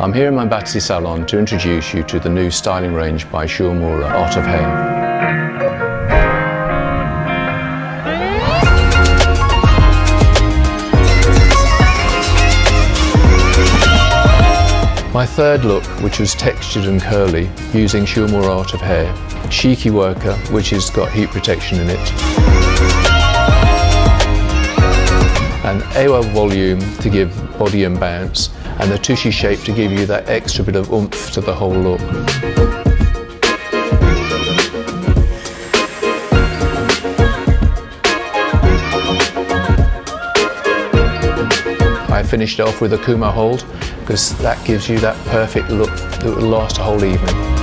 I'm here in my Battersea salon to introduce you to the new styling range by Shu Uemura Art of Hair. My third look, which was textured and curly, using Shu Uemura Art of Hair. Shiki worker, which has got heat protection in it. And Awa volume to give body and bounce and the Tsuki shape to give you that extra bit of oomph to the whole look. I finished off with a Kuma hold because that gives you that perfect look that will last a whole evening.